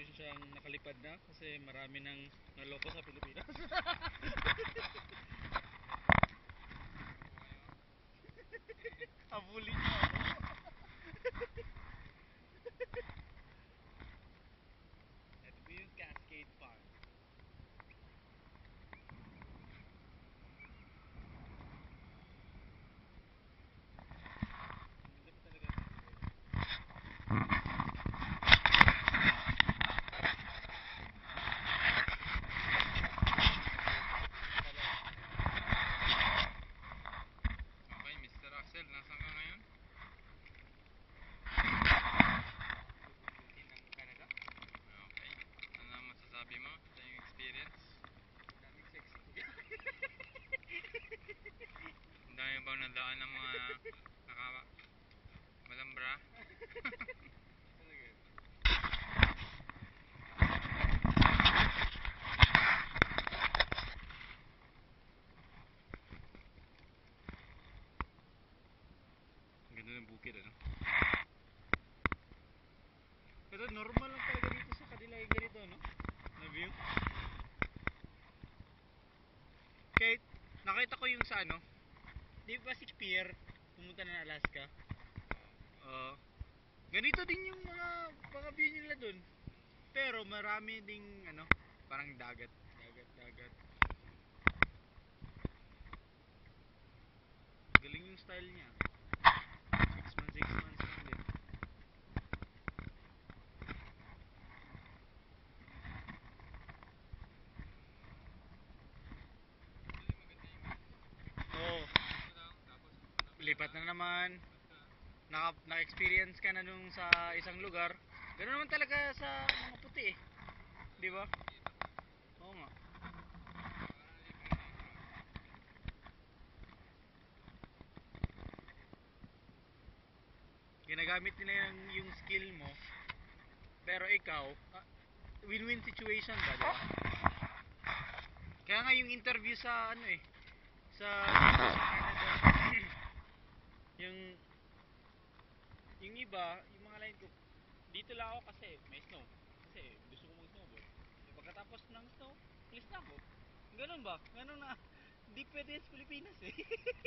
yun siyang nakalipad na kasi marami nang naloko sa Pilipinas. nadaan ng mga nakawa? Walang bra? Ganda ng bukid ano. Pero normal lang talaga dito sa kanila yung ganito no? Na view. Kahit nakita ko yung sa ano, di ba si Pierre pumunta na Alaska? Oo. ganito din yung mga mga view nila dun. Pero marami ding ano, parang dagat, dagat, dagat. Galing yung style niya. Six months, six months lang din. Oo. Lipat na naman. Naka, naka-experience ka na nung sa isang lugar. Ganoon naman talaga sa mga puti eh. Di ba? Oo nga. Ginagamit nila yung, yung skill mo. Pero ikaw, ah, win-win situation ba, di? Kaya nga yung interview sa ano eh, sa, yung yung iba, yung mga line ko, dito lang ako kasi may snow. Kasi gusto ko mag-snowboard. Pagkatapos ng snow, please na ako. Ganun ba? Ganun na. Hindi pwede sa Pilipinas eh.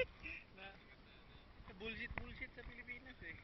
na, bullshit bullshit sa Pilipinas eh.